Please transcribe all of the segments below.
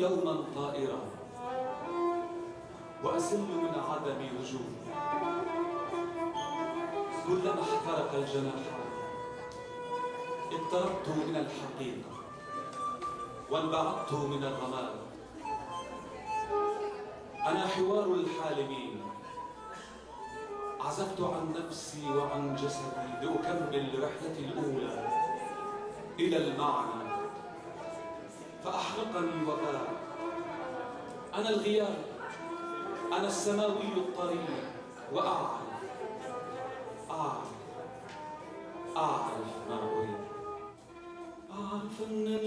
يوما طائرا. وأسل من عدم وجود. كلما احترق الجناح اضطربت من الحقيقة وانبعدت من الرماد أنا حوار الحالمين. عزفت عن نفسي وعن جسدي لأكمل رحلتي الأولى إلى المعنى. فأحرقني الوباء أنا الغياب أنا السماوي الطريق. وأعرف أعرف أعرف ما أريد. أعرف أنني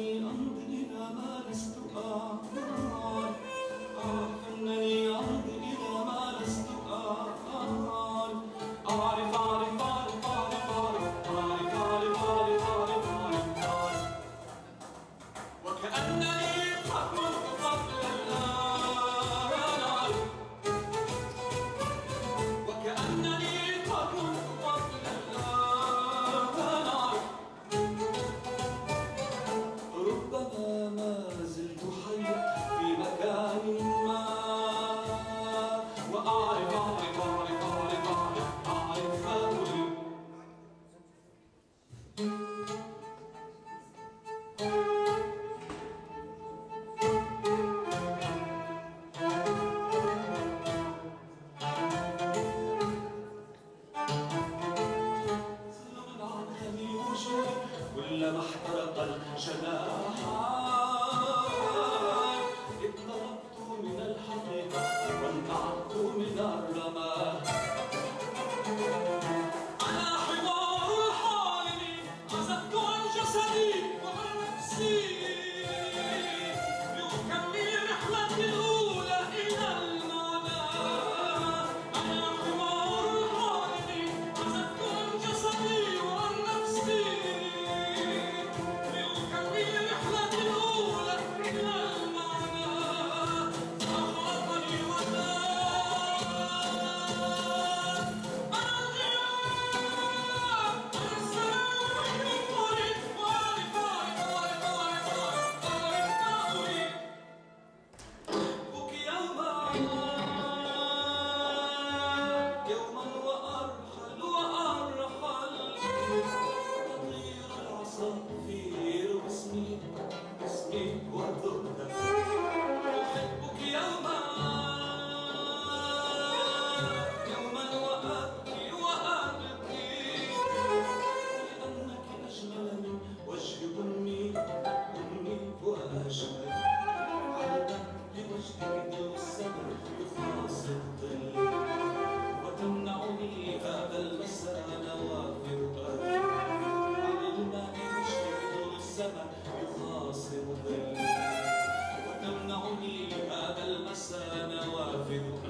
Dieu